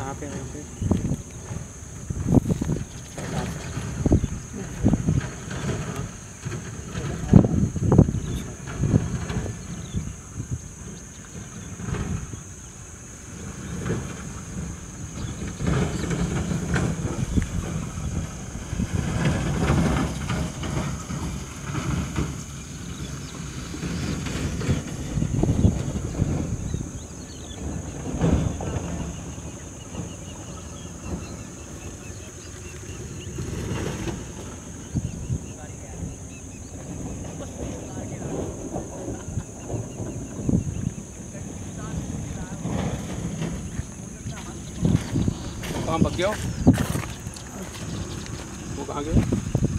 कहाँ पे यहाँ पे? कहाँ पक गया वो कहाँ गया?